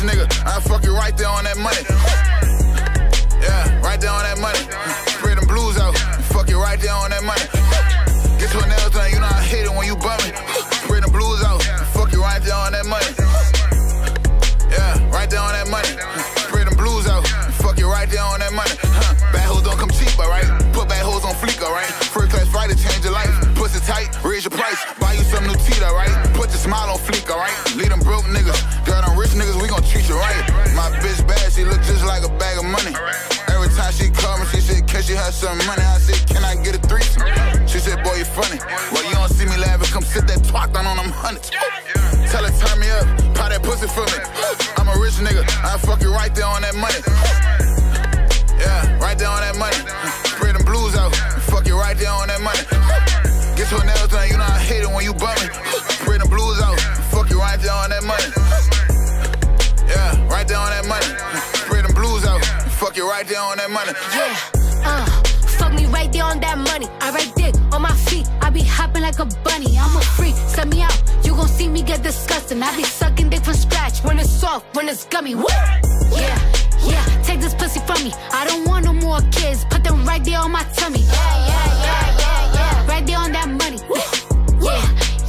rich nigga. I fuck you right there on that money. Yeah, right there on that money. Spread them blues out. Fuck you right there on that money. Get to another thing, you know I hate it when you bum me. Spread them blues out. Fuck you right there on that money. Yeah, right there on that money. Spread them blues out. Fuck you right there on that money. Bad hoes don't come cheap, alright? Put bad hoes on fleek, alright? First class fighter, change your life. Pussy tight, raise your price. Buy you some new teeth, alright? Put your smile on fleek, alright? Have some money? I said, can I get a threesome? She said, boy, you funny. Well, you don't see me laughing, come sit that twat down on them hundreds. Oh. Tell her, turn me up, pop that pussy for me. I'm a rich nigga, I fuck you right there on that money. Yeah, right there on that money. Spread them blues out, fuck you right there on that money. Get to another thing, you know I hate it when you bum me. Spread them blues out, fuck you right there on that money. Yeah, right there on that money. Spread them blues out, fuck you right there on that money. Yeah, uh, fuck me right there on that money. I write dick on my feet. I be hopping like a bunny. I'm a freak, set me out. You gon' see me get disgusting. I be sucking dick from scratch when it's soft, when it's gummy. What? Yeah, yeah, take this pussy from me. I don't want no more kids. Put them right there on my tummy. Yeah, yeah, yeah, yeah, yeah. Right there on that money. Yeah,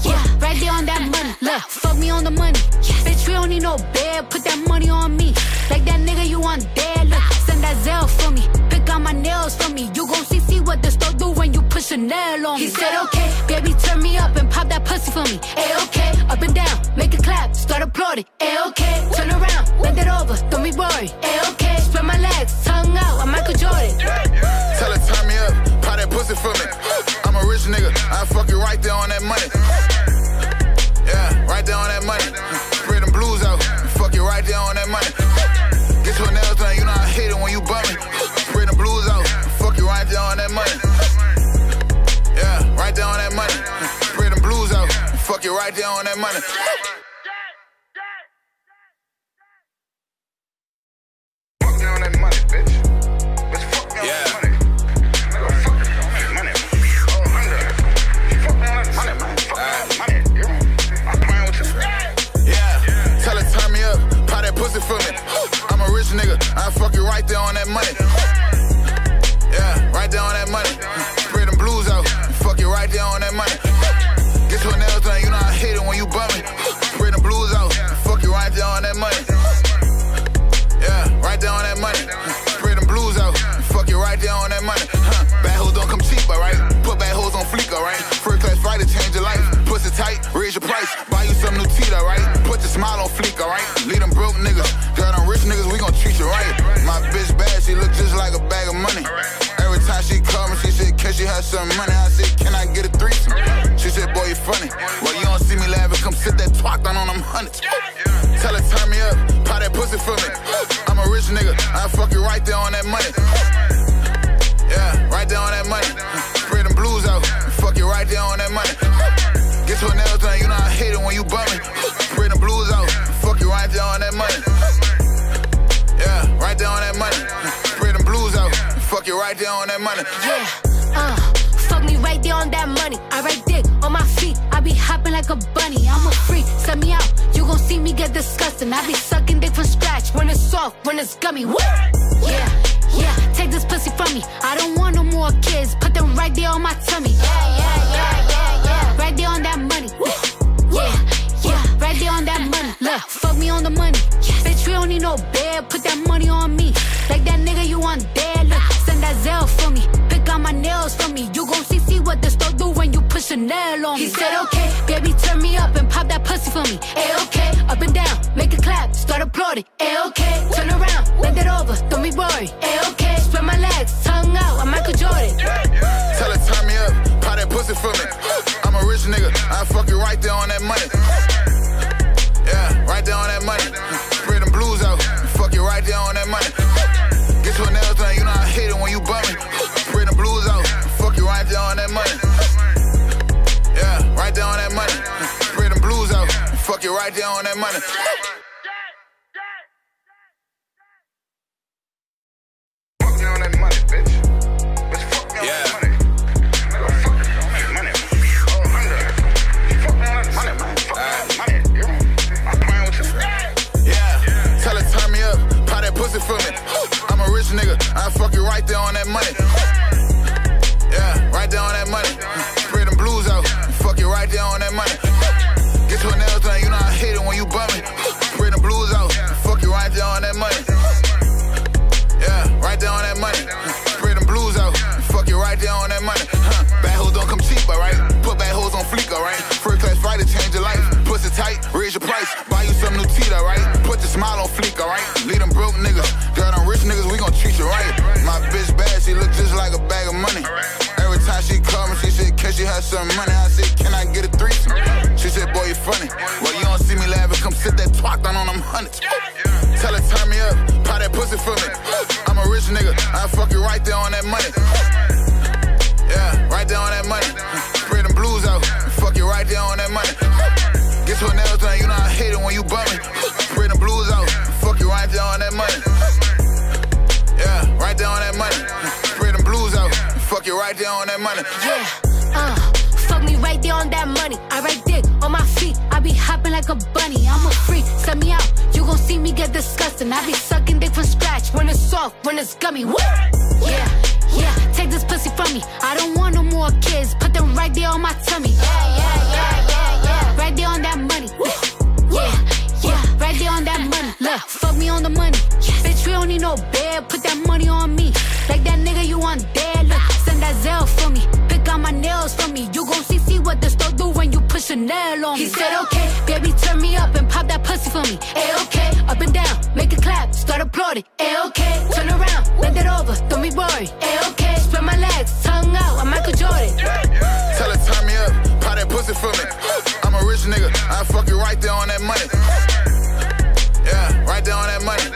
yeah, right there on that money. Look, fuck me on the money. Bitch, we don't need no bed. Put that money on me. Like that nigga you want dead. Look, send that Zelle for me. Pick out nails for me. You gon' see, see what the store do when you push a nail on me. He said, okay, baby, turn me up and pop that pussy for me. Ay, okay, up and down, make it clap, start applauding. Ay, okay, turn around, bend it over, don't be worried. Ay, okay, spread my legs, tongue out, I'm Michael Jordan. Tell her, turn me up, pop that pussy for me. I'm a rich nigga, I fuck you right there on that money. Her turn me up, pop that pussy for me. I'm a rich nigga, I fuck you right there on that money. Fleek, alright? First class fighter, change your life. Pussy tight, raise your price. Buy you some new teeth, alright? Put your smile on fleek, alright? Lead them broke niggas. Girl, them rich niggas, we gon' treat you right. My bitch bad, she look just like a bag of money. Every time she call me, she said, can she have some money? I said, can I get a threesome? She said, boy, you funny. Well, you don't see me laughing, come sit that twat down on them hundreds. Tell her, turn me up, pop that pussy for me. I'm a rich nigga, I fuck you right there on that money. Yeah, right there on that money. You right there on that money. Get to another thing, you know I hate it when you bum me. Spread them blues out, fuck you right there on that money. Yeah, right there on that money. Spread them blues out, fuck you right there on that money. Yeah, uh, fuck me right there on that money. I write dick on my feet. I be hopping like a bunny. I'm a freak, set me out. You gon' see me get disgusting. I be sucking dick from scratch when it's soft, when it's gummy. What? Yeah, yeah, take this pussy from me. I don't want no more kids. Put them right there on my tummy. Yeah, yeah, yeah, yeah, yeah. Right there on that money. Yeah, yeah, right there on that money. Look, fuck me on the money. Bitch, we don't need no bed. Put that money on me. Like that nigga you want dead. Look, send that Zelle for me. Pick out my nails for me. You gon' see, see what the store do when you push a nail on me. He said, okay, baby, turn me up and pop that pussy for me. Ay, okay, up and down, make it clap, start applauding. Ay, okay, turn around, bend it over, don't be worried. Ay, okay, spread my legs, tongue out, I'm Michael Jordan. Tell her, turn me up, pop that pussy for me. I'm a rich nigga, I fuck you right there on that money. Yeah, right there on that money. Spread them blues out, fuck you right there on that money. Get to another thing, you know I hate it when you bum me. Spread them blues out, fuck you right there on that money. Yeah, right there on that money. Spread them blues out, fuck you right there on that money. Right there on that money. Yeah, right there on that money. Spread them blues out. Fuck it right there on that money. Get to another thing, you know I hate it when you bum me. Spread them blues out. Fuck it right there on that money. Yeah, right there on that money. Spread them blues out. Fuck it right there on that money. Bad hoes don't come cheap, alright? Put bad hoes on fleek, alright? First class flight to change your life. Pussy tight, raise your price. Buy you some new teeth, alright? Put your smile on fleek, alright? Can some money? I said, can I get a threesome? She said, boy, you funny. Well, you don't see me laughing, come sit that twat down on them hundreds. Tell her, turn me up, pop that pussy for me. I'm a rich nigga, I fuck you right there on that money. Yeah, right there on that money. Spread them blues out, fuck you right there on that money. Get to another thing, you know I hate it when you bum me. Spread them blues out, fuck you right there on that money. Yeah, right there on that money. Spread them blues out, fuck you right there on that money. Yeah, uh, on that money. I write dick on my feet. I be hopping like a bunny. I'm a freak, set me out. You gon' see me get disgusting. I be sucking dick from scratch. When it's soft, when it's gummy. What? Yeah, yeah, take this pussy from me. I don't want no more kids. Put them right there on my tummy. Yeah, yeah, yeah, yeah, yeah. Right there on that money. Yeah, yeah, right there on that money. Look, fuck me on the money. Bitch, we don't need no bed. Put that money on me. Like that nigga you want dead. Look, send that Zelle for me. Pick out my nails for me. You gon' see, see what the store do when you push a nail on me. He said, okay, baby, turn me up and pop that pussy for me. A okay, up and down, make it clap, start applauding. A okay, turn around, bend it over, don't be worried. A okay, spread my legs, tongue out, I'm Michael Jordan. Tell her, turn me up, pop that pussy for me. I'm a rich nigga, I fuck you right there on that money. Yeah, right there on that money.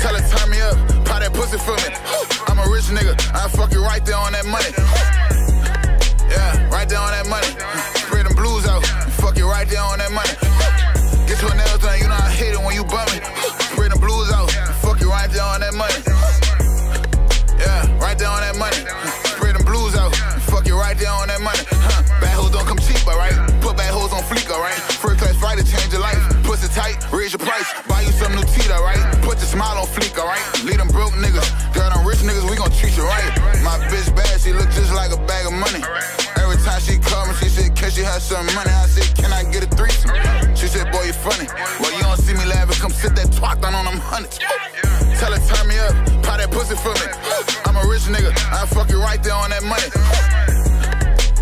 Tell her turn me up, pop that pussy for me. I'm a rich nigga, I fuck you right there on that money. Fleek, alright? First class flight to change your life. Pussy tight, raise your price. Buy you some new teeth, alright? Put your smile on fleek, alright? Lead them broke niggas. Girl, them rich niggas, we gon' treat you right. My bitch bad, she look just like a bag of money. Every time she call me, she said, can she have some money? I said, can I get a threesome? She said, boy, you funny. Well, you don't see me laughing, come sit that twat down on them hundreds. Tell her, turn me up, pop that pussy for me. I'm a rich nigga, I fuck you right there on that money.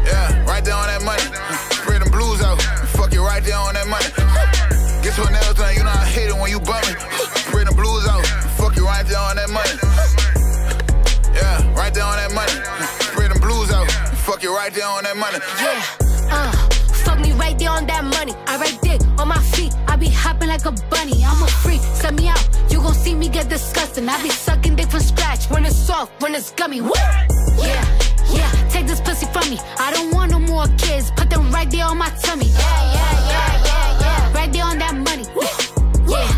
Yeah, right there on that money. Spread them blues out, fuck you right there on that money. Get to another thing, you know I hate it when you bum me. Spread them blues out, fuck you right there on that money. Yeah, right there on that money. Spread them blues out, fuck you right there on that money. Yeah, uh, fuck me right there on that money. I write dick on my feet. I be hopping like a bunny. I'm a freak, set me out. You gon' see me get disgusting. I be sucking dick from scratch. When it's soft, when it's gummy. What? Yeah, take this pussy from me. I don't want no more kids. Put them right there on my tummy. Yeah, yeah, yeah, yeah, yeah. Right there on that money. Yeah,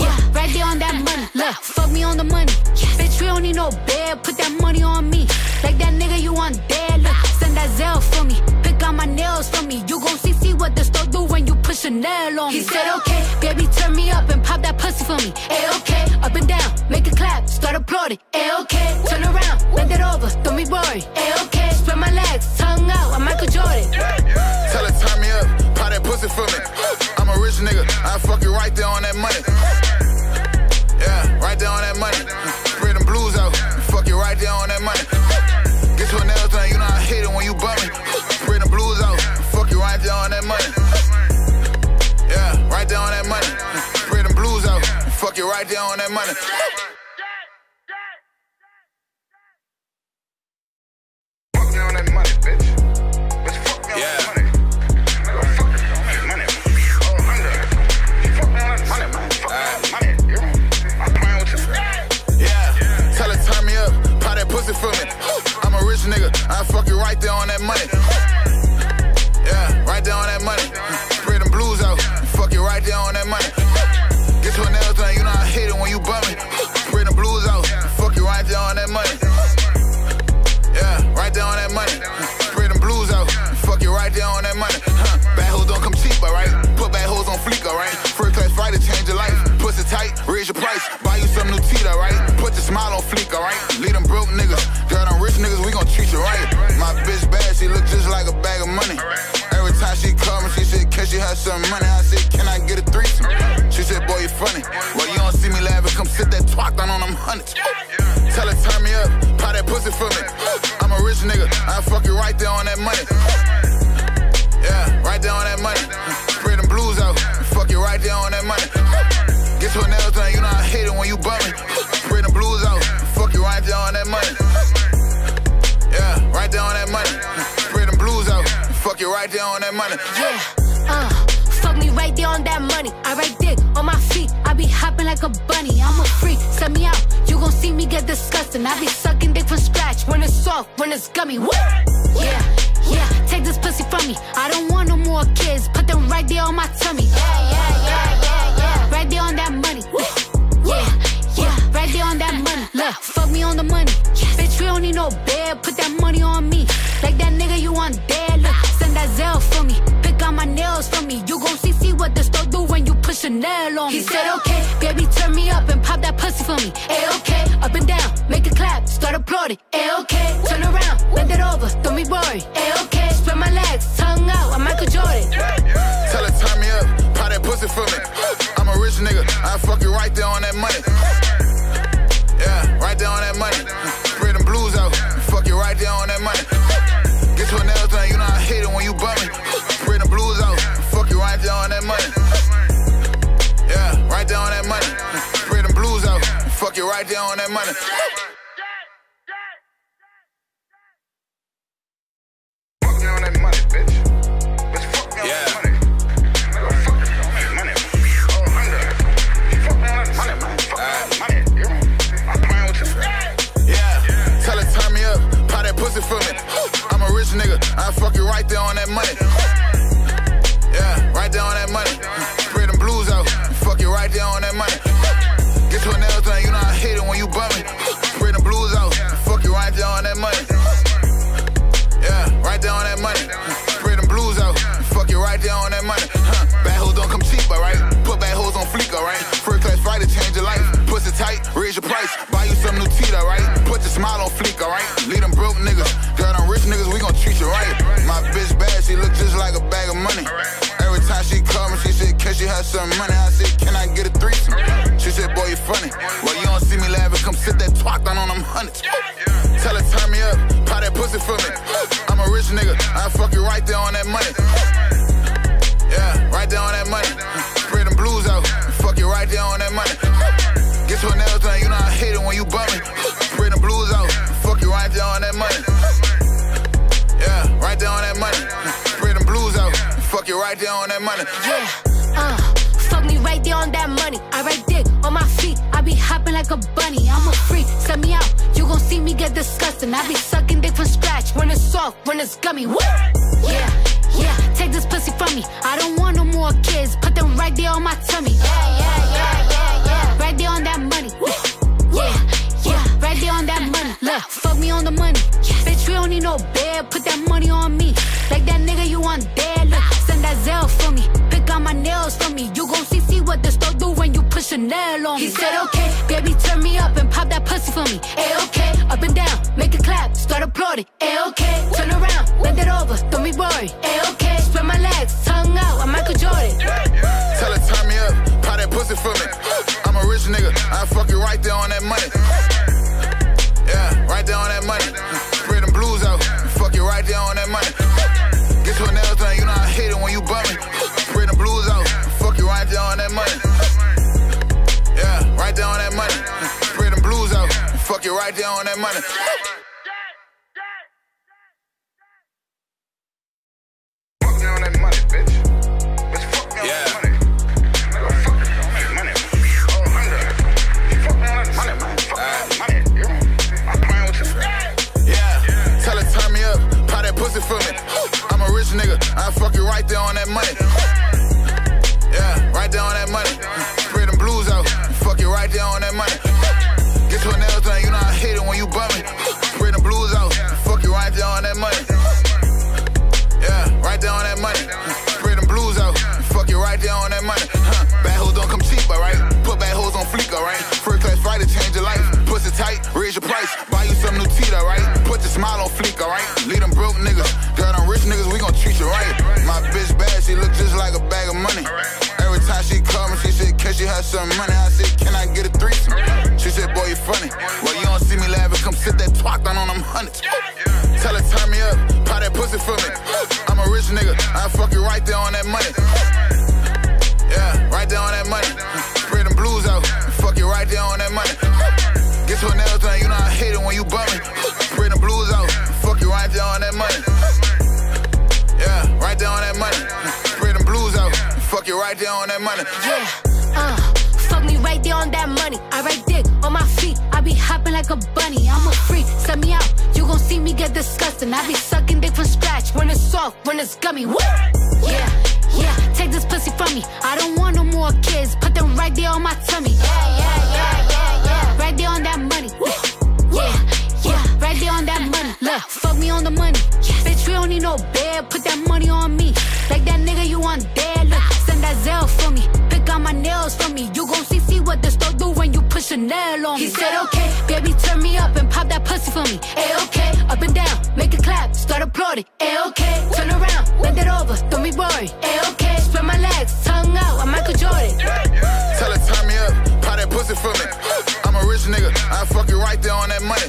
yeah, right there on that money. Look, fuck me on the money. Bitch, we don't need no bed. Put that money on me. Like that nigga you want dead. Look, send that Zelle for me. Pick out my nails for me. You gon' see, see what the store do when you push a nail on me. He said, okay, baby, turn me up and pop that pussy for me. A okay, up and down, make it clap, start applauding. A okay, turn around, bend it over, don't be worried. A okay, for me. I'm a rich nigga, I fuck you right there on that money. Yeah, right there on that money. Spread them blues out, fuck you right there on that money. Get to another you know I hate it when you bum me. Spread them blues out, fuck you right there on that money. Yeah, right there on that money. Spread them blues out, fuck you right there on that money. nigga. I fuck you right there on that money. Yeah, right there on that money. Spread them blues out. Fuck you right there on that money. Get to another thing, you know I hate it when you bump me. Spread them blues out. Fuck you right there on that money. Yeah, right there on that money. Spread them blues out. Fuck you right there on that money. Bad hoes don't come cheap, alright? Put bad hoes on fleek, alright? First class fighter, change your life. Pussy tight, raise your price. Buy you some new teeth, alright? Put your smile on fleek, alright? Leave them broke niggas. Rich niggas, we gon' treat you right. My bitch bad, she look just like a bag of money. Every time she call me, she said, can she have some money? I said, can I get a threesome? She said, boy, you funny. Well, you don't see me laughing, come sit that twat down on them hundreds. Tell her, turn me up, pop that pussy for me. I'm a rich nigga, I fuck you right there on that money. Yeah, right there on that money. Spread them blues out, fuck you right there on that money. Get to a nail thing, you know I hate it when you bum me. Spread them blues out, fuck you right there on that money. You right there on that money. Yeah, uh, fuck me right there on that money. I write dick on my feet. I be hopping like a bunny. I'm a freak, set me out. You gon' see me get disgusting. I be sucking dick from scratch when it's soft, when it's gummy. Woo! Yeah, yeah, take this pussy from me. I don't want no more kids. Put them right there on my tummy. Yeah, yeah, yeah, yeah, yeah. Right there on that money. Yeah, yeah, right there on that money. Look, fuck me on the money. Bitch, we don't need no bed. Put that money on me. Like that nigga you want dead. Look, send that Zelle for me. Pick out my nails for me. You gon' see, see what the store do when you push a nail on me. He said, okay, baby, turn me up and pop that pussy for me. A okay, up and down, make it clap, start applauding. A okay, turn around, bend it over, don't be worried. A okay, spread my legs, tongue out, I'm Michael Jordan. Tell her, turn me up, pop that pussy for me. I'm a rich nigga, I fuck you right there on that money. Tell her turn me up, pop that pussy for me. I'm a rich nigga, I fuck you right there on that money. Alright? Put your smile on fleek, alright? Lead them broke niggas. Girl, them rich niggas, we gon' treat you right. My bitch bad, she look just like a bag of money. Every time she call me, she said, can she have some money? I said, can I get a threesome? She said, boy, you funny. Well, you don't see me laughing, come sit that twat down on them hundreds. Tell her, turn me up, pop that pussy for me. I'm a rich nigga, I fuck you right there on that money. Yeah, right there on that money. Spread them blues out, fuck you right there on that right there on that money. Yeah, uh, fuck me right there on that money. I write dick on my feet. I be hopping like a bunny. I'm a freak, set me out. You gon' see me get disgusting. I be sucking dick from scratch when it's soft, when it's gummy. Woo! Yeah, yeah, take this pussy from me. I don't want no more kids. Put them right there on my tummy. Yeah, yeah, yeah, yeah, yeah. Right there on that money. Yeah, yeah, right there on that money. Look, fuck me on the money. Bitch, we don't need no bed. Put that money on me. Like that nigga you want dead. Nails for me. You gon' see, see what the store do when you push a nail on me. He said, okay, baby, turn me up and pop that pussy for me. A okay, up and down, make it clap, start applauding. A okay, turn around, bend it over, don't be worried. A okay, spread my legs, tongue out, I'm Michael Jordan. Tell her, turn me up, pop that pussy for me. I'm a rich nigga, I fuck you right there on that money. You right there on that money. right? First class fighter, change your life. Pussy tight, raise your price. Buy you some new teeth, alright? Put your smile on fleek, alright? Lead them broke niggas. Girl, them rich niggas, we gon' treat you right. My bitch bad, she look just like a bag of money. Every time she call me, she said, can she have some money? I said, can I get a threesome? She said, boy, you funny. Well, you don't see me laughing, come sit that twat down on them hundreds. Ooh. Tell her, turn me up, pop that pussy for me. I'm a rich nigga, I fuck you right there on that money. Yeah, right there on that money right there on that money. Get to another thing, you know I hate it when you bumming. Spray them blues out, fuck you right there on that money. Yeah, right there on that money. Spray them blues out, fuck you right there on that money. Yeah, uh, fuck me right there on that money. I write dick on my feet. I be hopping like a bunny. I'm a freak. Send me out. You gon' see me get disgusting. I be sucking dick from scratch when it's soft, when it's gummy. Woo! Yeah, pussy from me. I don't want no more kids. Put them right there on my tummy. Yeah, yeah, yeah, yeah, yeah. Right there on that money. Yeah, yeah. Right there on that money. Look, fuck me on the money. Bitch, we don't need no bed. Put that money on me. Like that nigga you want dead. Look, ah. send that Zelle for me. Pick out my nails for me. You gon' see, see what the store do when you push a nail on me. He said, okay, baby, turn me up and pop that pussy for me. Ay, okay, up and down, make it clap, start applauding. Ay, okay, turn around, bend it over, don't be worried. Ay, okay, spread my fuck you right there on that money.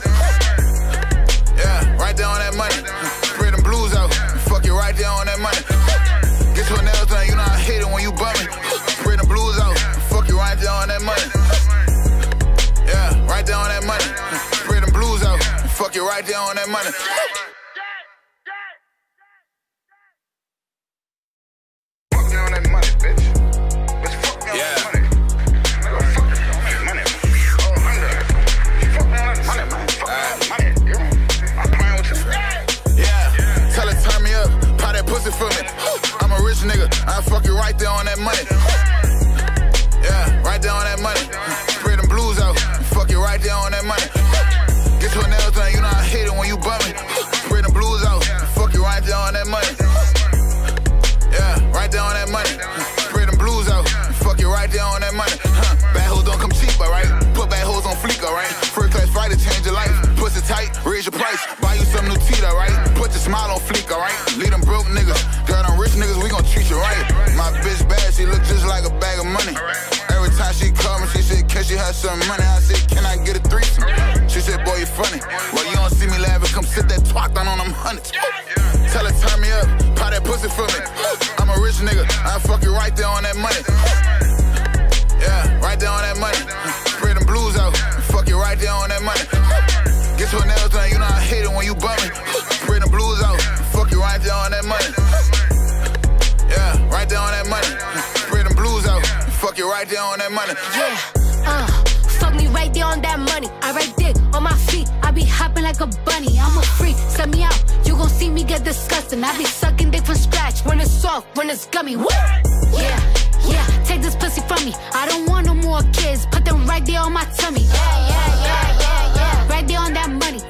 Yeah, right there on that money. Spray them blues out, fuck you right there on that money. Get to another thing, you know I hate it when you bumming. Spray them blues out, fuck you right there on that money. Yeah, right there on that money. Spray them blues out, fuck you right there on that money. Nigga, I fuck you right there on that money. Yeah, right there on that money. Spray them blues out, fuck you right there on that money. Get to another thing, you know I hate it when you bumming. Spray them blues out, fuck you right there on that money. Yeah, right there on that money. Spray them blues out, fuck you right there on that money. Bad hoes don't come cheap, alright? Put bad hoes on fleek, alright? First class fighter, change your life. Pussy tight, raise your price. Buy you some new teeth, alright? Put your smile on fleek, alright? Lead them broke niggas. Niggas, we gon' treat you right. My bitch bad, she look just like a bag of money. Every time she call me, she said, can she have some money? I said, can I get a threesome? She said, boy, you funny. Well, you don't see me laughing, come sit that twat down on them hundreds. Tell her, turn me up, pop that pussy for me. I'm a rich nigga, I fuck you right there on that money. Yeah, right there on that money. Spray them blues out, fuck you right there on that money. Get to another thing, you know I hate it when you bumming. Spray them blues out, fuck you right there on that money. Right there on that money. Spray them blues out, fuck you right there on that money. Yeah, uh, fuck me right there on that money. I write dick on my feet. I be hopping like a bunny. I'm a freak. Send me out. You gon' see me get disgusting. I be sucking dick from scratch when it's soft, when it's gummy. Woo! Yeah, yeah. Take this pussy from me. I don't want no more kids. Put them right there on my tummy. Yeah, yeah, yeah, yeah, yeah. Right there on that money.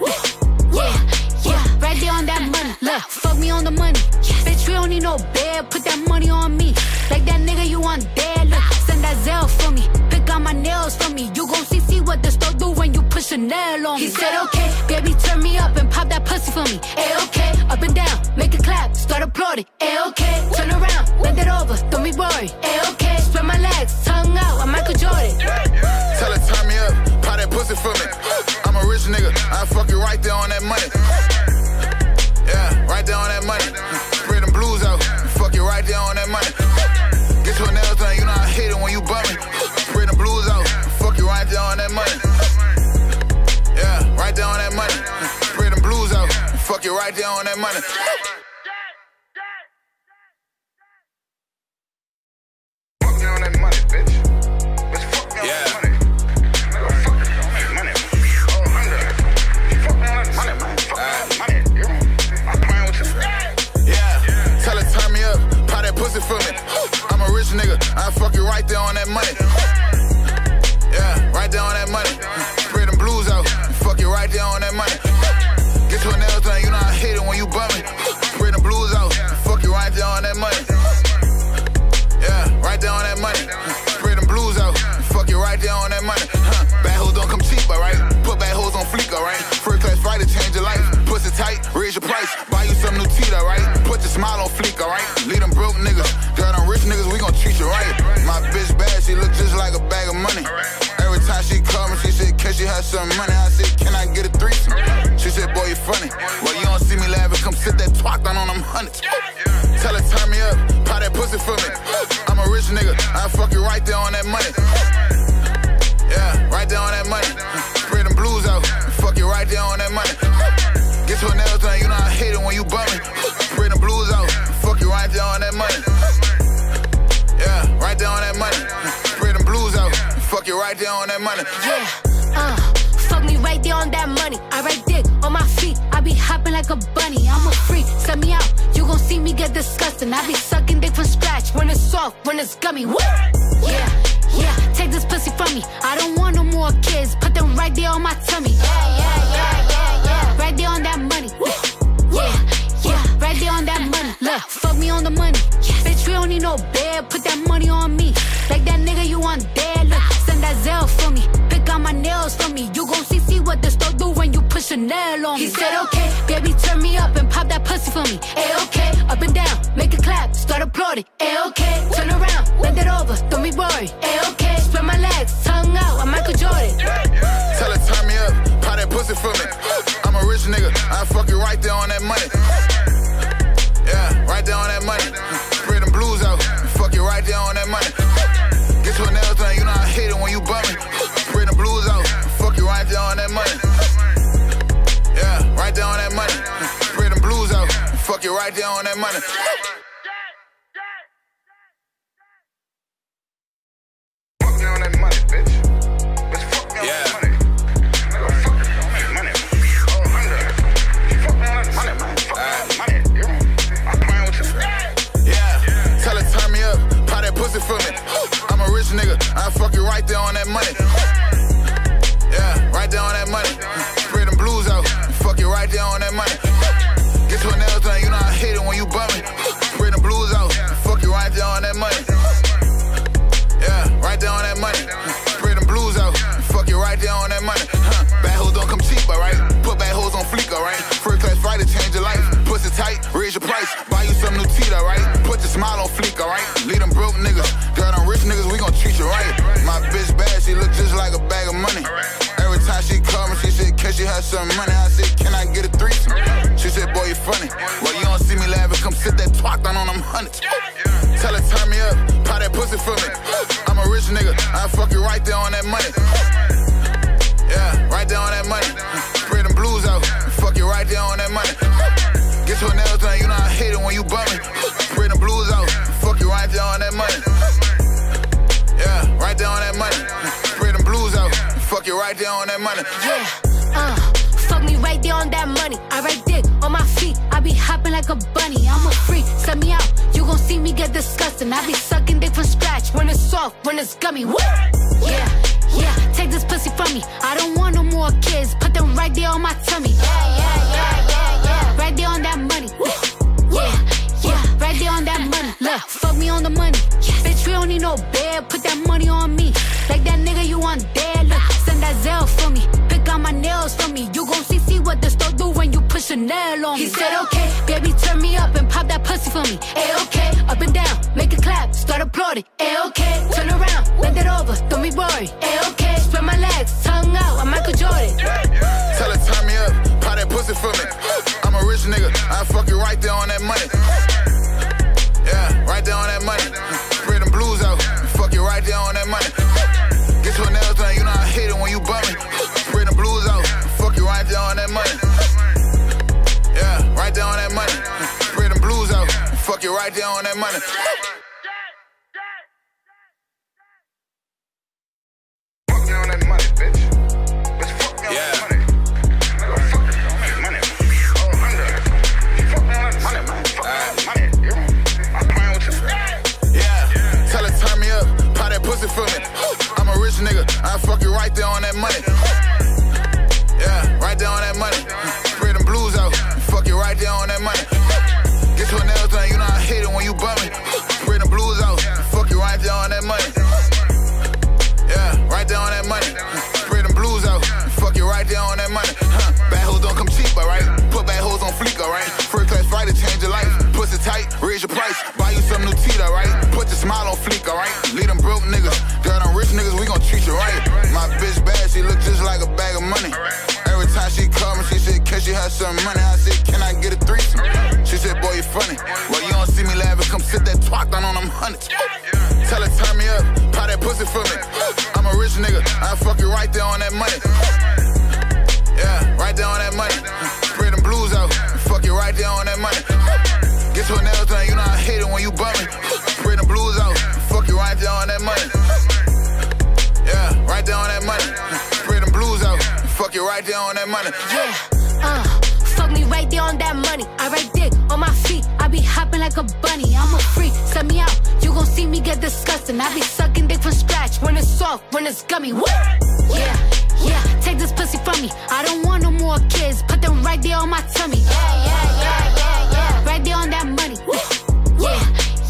Yeah, yeah. Right there on that money. Look, fuck me on the money. We don't need no bed. Put that money on me. Like that nigga you want dead. Look, send that Zelle for me. Pick out my nails for me. You gon' see, see what the store do when you push a nail on me. He said, okay, baby, turn me up and pop that pussy for me. Ay, okay, up and down, make it clap, start applauding. Ay, okay, turn around, bend it over, don't be worried. Ay, okay, spread my legs, tongue out, I'm Michael Jordan. Tell her, turn me up, pop that pussy for me. I'm a rich nigga, I fuck you right there on that money. Me up, pop that pussy for me. I'm a rich nigga, I fuck you right there on that money. Yeah, right there on that money. Spray them blues out, fuck you right there on that money. smile on fleek, alright? Lead them broke niggas. Girl, them rich niggas, we gon' treat you right. My bitch bad, she look just like a bag of money. Every time she come me, she said, can she have some money? I said, can I get a threesome? She said, boy, you funny. Well, you don't see me laughing, come sit that twat down on them hundreds. Tell her, turn me up, pop that pussy for me. I'm a rich nigga, I fuck you right there on that money. Yeah, right there on that money. Spread them blues out, fuck you right there on that money. Get to another thing, you know I hate it when you bumming. You right there on that money. Yeah, uh, fuck me right there on that money. I write dick on my feet. I be hopping like a bunny. I'm a freak. Set me out. You gon' see me get disgusting. I be sucking dick from scratch when it's soft, when it's gummy. What? Yeah, yeah. Take this pussy from me. I don't want no more kids. Put them right there on my tummy. Yeah, yeah, yeah, yeah, yeah. Right there on that money. Yeah, yeah. Right there on that money. Look, fuck me on the money. Bitch, we don't need no bed. Put that money on me. Like that out my for me. You gon' see, see what the store do when you push a nail on me. He said, okay, baby, turn me up and pop that pussy for me. A okay, up and down, make it clap, start applauding. A okay, turn around, bend it over, don't be worried. A okay, spread my legs, tongue out, I'm Michael Jordan. Tell her, turn me up. Pop that pussy for me. I'm a rich nigga. I fuck you right there on that money. That money. Yeah, right there on that money. Spray them blues out. Fuck you right there on that money. Fuck me on that money, bitch. Bitch, fuck me raise your price. Buy you some new teeth, alright? Put your smile on fleek, alright? Lead them broke niggas. Girl, them rich niggas, we gon' treat you right. My bitch bad, she look just like a bag of money. Every time she call me, she said, can she have some money? I said, can I get a threesome? She said, boy, you funny. Well, you don't see me laughing, come sit that twat down on them hundreds. Tell her, turn me up, pop that pussy for me. I'm a rich nigga, I fuck you right there on that money. Yeah, right there on that money. Spread them blues out, fuck you right there on that money. Get you when you bum me. Spray them blues out, fuck you right there on that money. Yeah, right there on that money. Spray them blues out, fuck you right there on that money. Yeah, uh, fuck me right there on that money. I write dick on my feet. I be hopping like a bunny. I'm a freak. Set me out. You gon' see me get disgusting. I be sucking dick from scratch when it's soft, when it's gummy. What? Yeah, yeah. Take this pussy from me. I don't want no more kids. Put them right there on my tummy. Yeah, yeah, yeah, yeah, yeah. Right there on that money. Yeah, yeah. Right there on that money. Look, fuck me on the money. Bitch, we don't need no bed. Put that money on me. Like that nigga you want dead. Look, send that Zelle for me. Pick out my nails for me. You gon' see, see what the store do when you push a nail on me. He said, okay, baby, turn me up and pop that pussy for me. A okay, up and down, make it clap, start applauding. A okay, turn around, bend it over, don't be worried. A okay, spread my legs, nigga, I fuck you right there on that money. Yeah, right there on that money. Spray them blues out, fuck you right there on that money. Get to a nail thing, you know I hate it when you bum me. Spray them blues out, fuck you right there on that money. Yeah, right there on that money. Spray them blues out, fuck you right there on that money. money. Yeah, right there on that money. Spread them blues out. Fuck it right there on that money. Get to another thing, you know I hate it when you bumming. Spread them blues out. Fuck it right there on that money. Yeah, right there on that money. Spread them blues out. Fuck it right there on that money. Huh. Bad hoes don't come cheap, alright? Put bad hoes on fleek, alright? First class fighter, change your life. Pussy tight, raise your price. Buy you some new teeth, alright? Put your smile on fleek, alright? Leave them broke niggas she look just like a bag of money. Every time she come, me, she said, can she have some money? I said, can I get a threesome? She said, boy, you funny. Well, you don't see me laughing, come sit that twat down on them hundreds. Tell her, turn me up, pop that pussy for me. I'm a rich nigga, I fuck you right there on that money. You right there on that money. Yeah, uh, fuck me right there on that money. I write dick on my feet. I be hopping like a bunny. I'm a freak, set me out. You gon' see me get disgusting. I be sucking dick from scratch when it's soft, when it's gummy. What? Yeah, yeah, take this pussy from me. I don't want no more kids. Put them right there on my tummy. Yeah, yeah, yeah, yeah, yeah. Right there on that money. Yeah,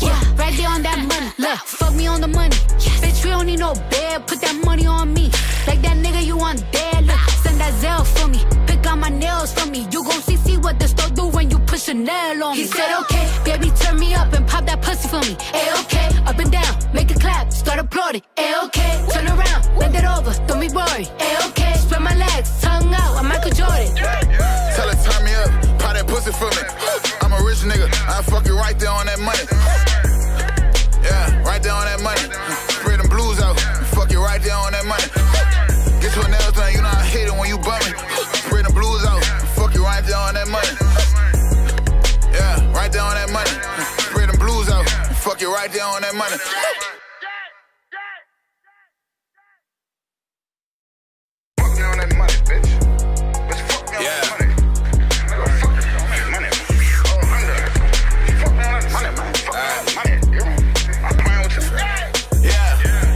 yeah, right there on that money. Look, fuck me on the money. Bitch, we don't need no bed. Put that money on me. Like that nigga you want dead. Look, send that Zelle for me. Pick out my nails for me. You gon' see, see what the store do when you push a nail on me. He said, okay, baby, turn me up and pop that pussy for me. A okay, up and down, make it clap, start applauding. A okay, turn around, bend it over, don't be boring. A okay, spread my legs, tongue out, I'm Michael Jordan. Tell her, turn me up, pop that pussy for me. I'm a rich nigga, I fuck you right there on that money.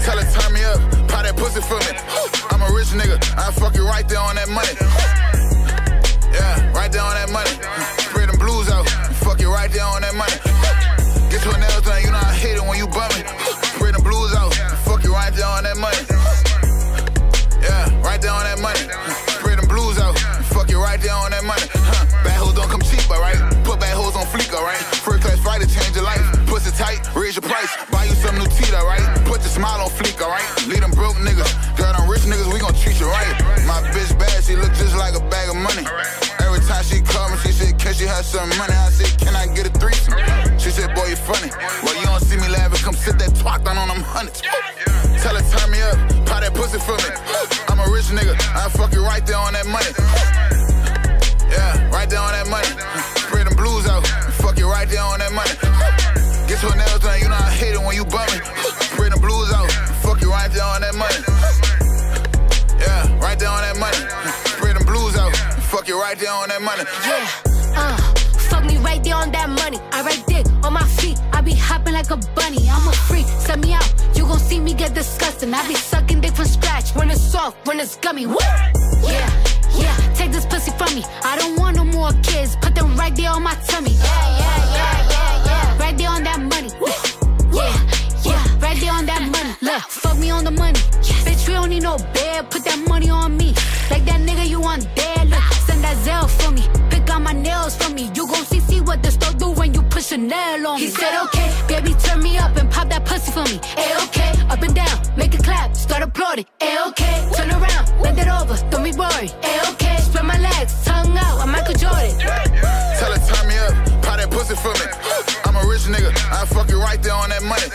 Tell her turn me up, pop that pussy for me. I'm a rich nigga, I fuck you right there on that money. Have some money? I said, can I get a threesome? She said, boy, you funny. Well, you don't see me laughing, come sit that twat down on them hundreds. Tell her, turn me up, pop that pussy for me. I'm a rich nigga, I fuck you right there on that money. Yeah, right there on that money. Spread them blues out, fuck you right there on that money. Get to another thing, you know I hate it when you bum me. Spread them blues out, fuck you right there on that money. Yeah, right there on that money. Spread them blues out, fuck you right there on that money. Yeah, right there on that money. I write dick on my feet. I be hopping like a bunny. I'm a freak, set me out. You gon' see me get disgusting. I be sucking dick from scratch when it's soft, when it's gummy. What? Yeah, yeah, take this pussy from me. I don't want no more kids. Put them right there on my tummy. Yeah, yeah, yeah, yeah, yeah. Right there on that money. Yeah, yeah, right there on that money. Look, fuck me on the money. Bitch, we don't need no bed. Put that money on me. Like that nigga you want dead. Look, send that Zelle for me. Pick out my nails for me. You gon' see, see what the store do when you push a nail on me. He said, okay, baby, turn me up and pop that pussy for me. A okay, up and down, make it clap, start applauding. A okay, turn around, bend it over, don't be boring. A okay, spread my legs, tongue out, I'm Michael Jordan. Tell her, turn me up, pop that pussy for me. I'm a rich nigga, I fuck you right there on that money.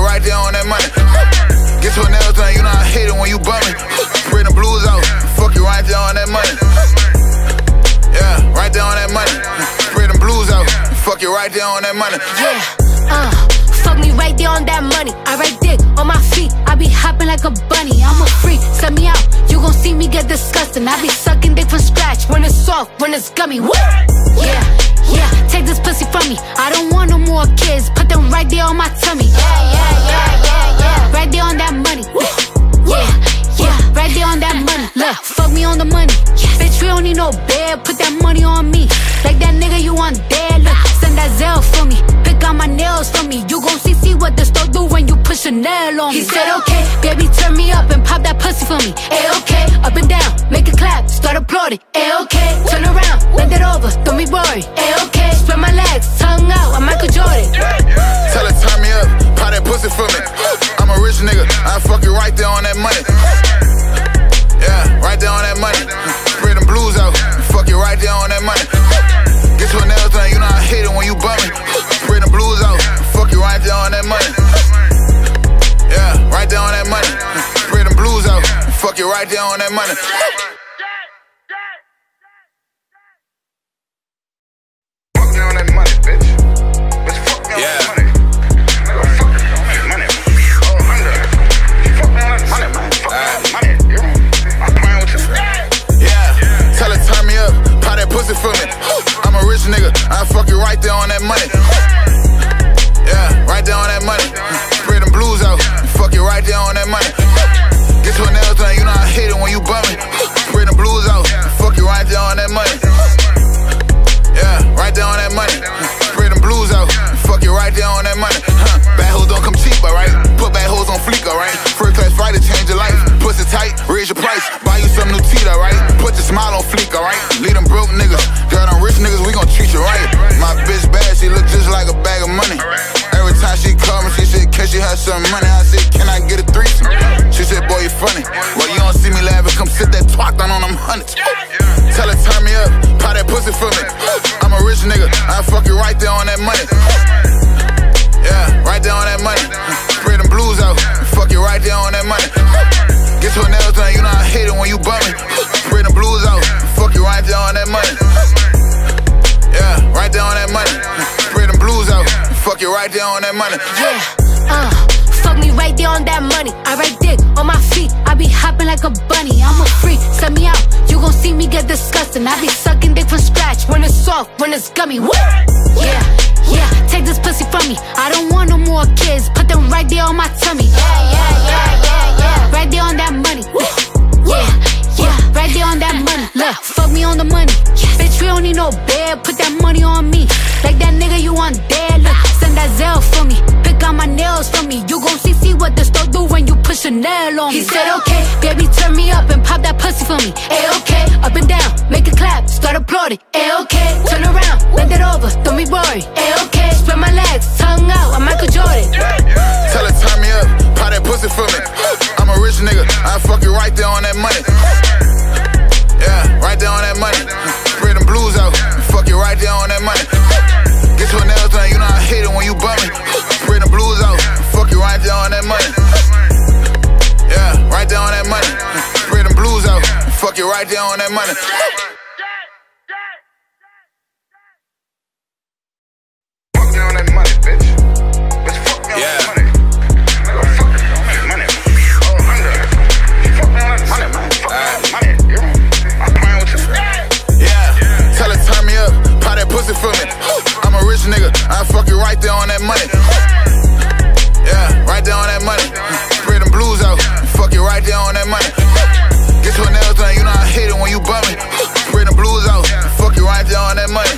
you right there on that money. Guess what nails done, you know I hate it when you bumming. Bring the blues out, fuck you right there on that money. Yeah, right there on that money. Spread them blues out, fuck you right there on that money. Yeah, uh, fuck me right there on that money. I write dick on my feet, I be hopping like a bunny. I'm a freak, set me out, you gon' see me get disgusting. I be sucking dick from scratch when it's soft, when it's gummy. What? Yeah yeah, take this pussy from me. I don't want no more kids. Put them right there on my tummy. Yeah, yeah, yeah, yeah, yeah. Right there on that money. Yeah, yeah, right there on that money. Look, fuck me on the money. Bitch, we don't need no bed. Put that money on me. Like that nigga you want dead. Look, send that Zelle for me. Pick out my nails for me. You gon' see, see what the store do when you push a nail on me. He said, okay, baby, turn me up and pop that pussy for me. Ay, okay, up and down, make it clap, start applauding. Ay, okay, turn around, bend it over, don't be worried. Ay, okay, spread my legs, tongue out, I'm Michael Jordan. Tell her turn me up, pop that pussy for me. I'm a rich nigga, fuck you right there on that money. Scratch when it's gummy. Woo! Yeah, yeah, take this pussy from me. I don't want no more kids. Put them right there on my tummy. Yeah, yeah, yeah, yeah, yeah. Right there on that money. Yeah, yeah, right there on that money. Look, fuck me on the money. Bitch, we don't need no bed. Put that money on me. Like that nigga you want dead. Look, send that Zelle for me. Pick out my nails for me. You gon' see, see what the store do when you push a nail on me. He said, okay, baby, turn me up and pop that pussy for me. Ay, okay, up and down, make it clap, start applauding. Ay, okay, turn around, bend it over, don't be worried. Ay, okay, spread my legs, tongue out, I'm Michael Jordan. Tell her turn me up, pop that pussy for me. I'm a rich nigga, I fuck you right there on that money. Yeah, right there on that money. Spread them blues out, fuck you right there on that money. Hate it when you bummy. Spread them blues out, fuck you right there on that money. Yeah, right there on that money. Spread them blues out, fuck you right there on that money. Rich nigga, I fuck you right there on that money. Yeah, right there on that money. Spread them blues out, fuck you right there on that money. Get to another thing, you know I hate it when you bummy. Spread them blues out, fuck you right there on that money.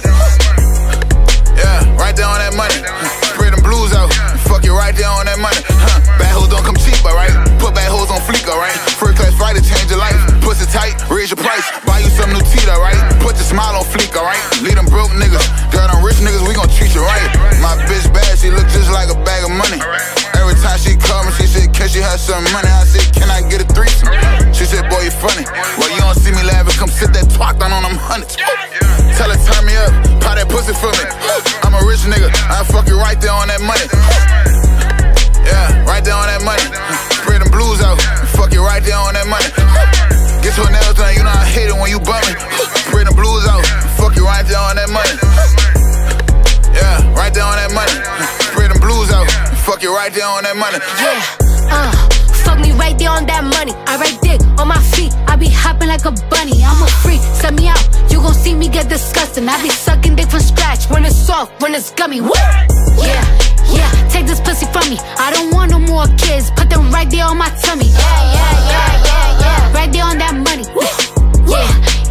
Yeah, right there on that money. Spread them blues out, fuck you right there on that money. Don't come cheap, alright? Put bad hoes on fleek, alright? First class flight to change your life. Pussy tight, raise your price. Buy you some new teeth, alright? Put your smile on fleek, alright? Lead them broke niggas. Girl, them rich niggas, we gon' treat you right. My bitch bad, she look just like a bag of money. Every time she call me, she said, can she have some money? I said, can I get a threesome? She said, boy, you funny. Well, you don't see me laughing, come sit that twat down on them hundreds. Tell her, turn me up, pop that pussy for me. I'm a rich nigga, I fuck you right there on that money. Yeah, right there on that money. Spread them blues out. Fuck it right there on that money. Get your nails done? You know I hate it when you bumming. Spread them blues out. Fuck it right there on that money. Yeah, right there on that money. Spread them blues out. Fuck it right there on that money. Yeah, uh. Fuck me right there on that money. I write dick on my feet. I be hopping like a bunny. I'm a freak. Send me out. You gon' see me get disgusting. I be sucking dick from scratch. When it's soft, when it's gummy. What? Yeah, yeah. Take this pussy from me. I don't want no more kids. Put them right there on my tummy. Yeah, yeah, yeah, yeah, yeah. Right there on that money. Yeah.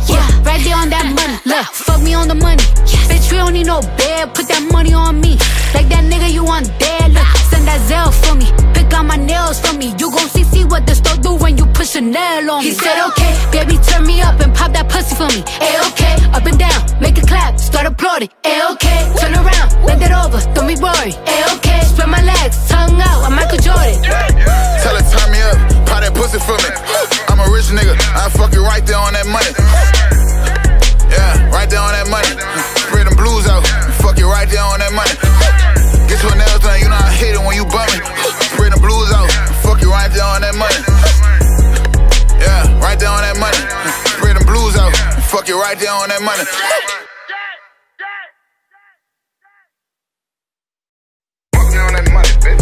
Yeah, right there on that money. Look, fuck me on the money. Yes. Bitch, we don't need no bed. Put that money on me. Like that nigga you want dead. Look, send that Zelle for me got my nails for me. You gon' see see what the store do when you put nail on me. He said okay, baby turn me up and pop that pussy for me. A-okay, up and down, make a clap, start applauding. A-okay, turn around, bend it over, don't be worried. A-okay, spread my legs, tongue out, I'm Michael Jordan. Tell her turn me up, pop that pussy for me. I'm a rich nigga, I fuck you right there on that money. Yeah, right there on that money. Spread them blues out, fuck you right there on that money to another thing, you know I hate it when you bumming. Bring the blues out, fuck you right there on that money. Yeah, right there on that money. Bring the blues out, fuck you right there on that money. Fuck you on that money, bitch.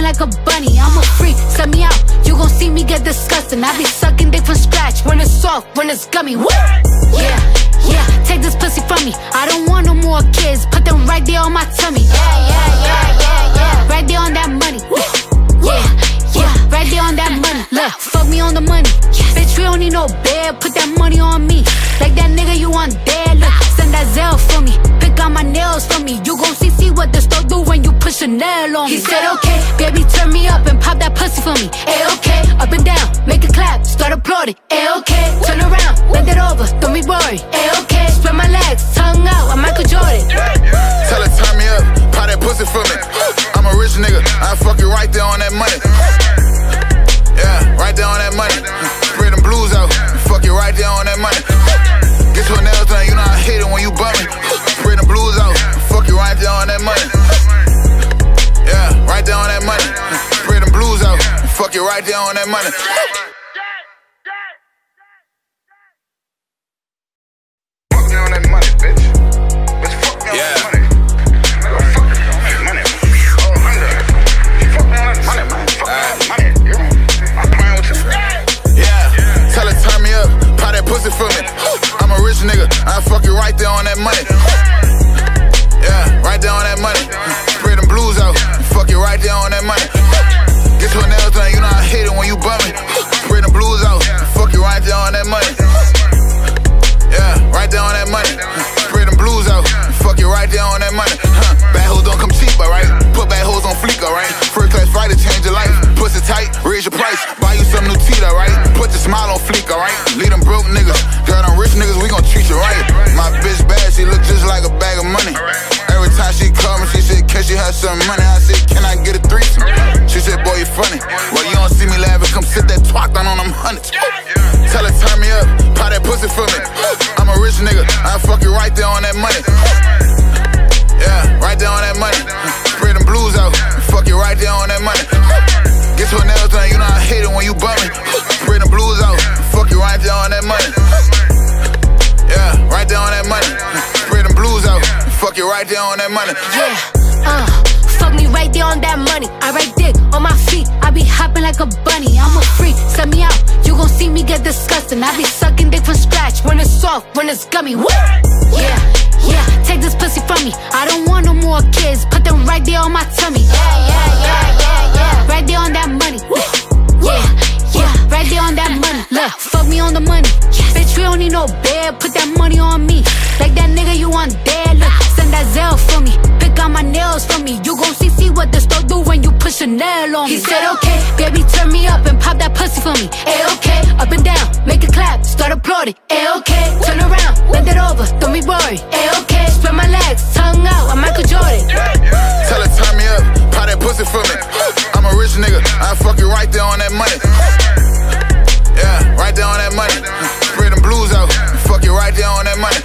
Hopping like a bunny. I'm a freak, set me out. You gon' see me get disgusting. I be sucking dick from scratch when it's soft, when it's gummy. Woo! Yeah, yeah, take this pussy from me. I don't want no more kids. Put them right there on my tummy. Yeah, yeah, yeah, yeah, yeah. Right there on that money. Yeah, yeah, right there on that money. Look, fuck me on the money. Bitch, we don't need no bed. Put that money on me. Like that nigga you want dead. Look, send that Zelle for me. Pick out my nails for me. You gon' see, see what the store do when you push a nail on me. He said, okay, baby, turn me up and pop that pussy for me. Ay, okay, up and down, make it clap, start applauding. Ay, okay, turn around, bend it over, don't be worried. Ay, okay, spread my legs, tongue out, I'm Michael Jordan. Tell her turn me up, pop that pussy for me. I'm a rich nigga, I fuck you right there on that money. Yeah, right there on that money. Spread them blues out, fuck you right there on that money. Get your nails done, you know I hate it when you bum you right there on that money. Yeah, right there on that money. Spread them blues out, fuck you right there on that money. Fuck me on that money, bitch. Bitch, fuck me on Yeah. that money. Nigga, fuck me on that money. Hundred. Fuck me on that money, man. Fuck me on that money. You know? I'm playing with you. Yeah, tell her turn me up, pop that pussy for me. I'm a rich nigga, I fuck you right there on that money. Yeah, right there on that money. Spread them blues out, fuck you right there on that money. Get your nails done, you know I hate it when you bum me. Spread them blues out, fuck you right there on that money. Yeah, right there on that money. Spread them blues out, fuck you right there on that money. Huh. Bad hoes don't come cheap, alright? Put bad hoes on fleek, alright? First class fighter, change your life. Pussy tight, raise your price. Buy you some new teeth, alright? Put your smile on fleek, alright? Lead them broke niggas. Girl, them rich niggas, we gon' treat you some money? I said, can I get a threesome? She said, boy, you funny. Well, you don't see me laughing, come sit that twat down on them hundreds. Oh. Tell her, turn me up, pop that pussy for me. Oh. I'm a rich nigga, I fuck you right there on that money. Yeah, right there on that money. Spread them blues out, fuck you right there on that money. Get your nails done, you know I hate it when you bum me. Spread them blues out, fuck you right there on that money. Yeah, right there on that money. Spread them blues out, fuck you right there on that money. Yeah, uh, fuck me right there on that money. I write dick on my feet. I be hopping like a bunny. I'm a freak, set me out. You gon' see me get disgusting. I be sucking dick from scratch when it's soft, when it's gummy. Woo! Yeah, yeah, take this pussy from me. I don't want no more kids. Put them right there on my tummy. Yeah, yeah, yeah, yeah, yeah. Right there on that money. Yeah, yeah, right there on that money. Look, fuck me on the money. Bitch, we don't need no bed. Put that money on me. Like that nigga you want dead. Look, send that Zelle for me. Pick out my nails for me. You gon' see, see what the store do when you push a nail on me. He said, okay, baby, turn me up and pop that pussy for me. Ay, okay, up and down, make it clap, start applauding. Ay, okay, turn around, bend it over, don't be worried. Ay, okay, spread my legs, tongue out, I'm Michael Jordan. Tell her turn me up, pop that pussy for me. I'm a rich nigga, I fuck you right there on that money. Yeah, right there on that money. Spread them blues out, fuck you right there on that money.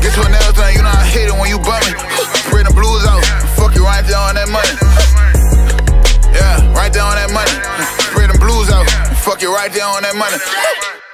Get your nails done, you know I hate it when you bum them blues out, fuck you right there on that money. Yeah, right there on that money. Spread them blues out, fuck you right there on that money.